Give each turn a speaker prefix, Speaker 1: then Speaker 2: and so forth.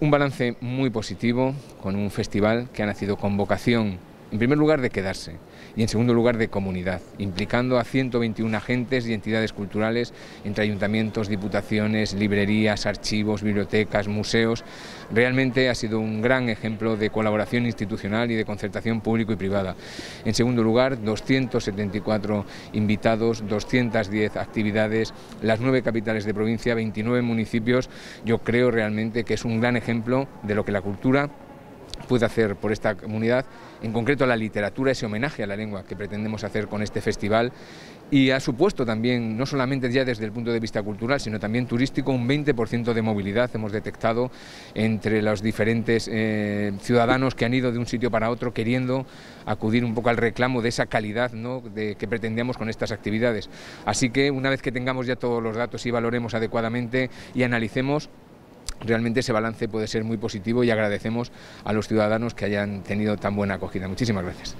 Speaker 1: Un balance muy positivo con un festival que ha nacido con vocación en primer lugar de quedarse y en segundo lugar de comunidad, implicando a 121 agentes y entidades culturales entre ayuntamientos, diputaciones, librerías, archivos, bibliotecas, museos. Realmente ha sido un gran ejemplo de colaboración institucional y de concertación público y privada. En segundo lugar, 274 invitados, 210 actividades, las nueve capitales de provincia, 29 municipios. Yo creo realmente que es un gran ejemplo de lo que la cultura puede hacer por esta comunidad, en concreto la literatura, ese homenaje a la lengua que pretendemos hacer con este festival y ha supuesto también, no solamente ya desde el punto de vista cultural, sino también turístico, un 20% de movilidad hemos detectado entre los diferentes eh, ciudadanos que han ido de un sitio para otro queriendo acudir un poco al reclamo de esa calidad ¿no? de, que pretendíamos con estas actividades. Así que una vez que tengamos ya todos los datos y valoremos adecuadamente y analicemos, realmente ese balance puede ser muy positivo y agradecemos a los ciudadanos que hayan tenido tan buena acogida. Muchísimas gracias.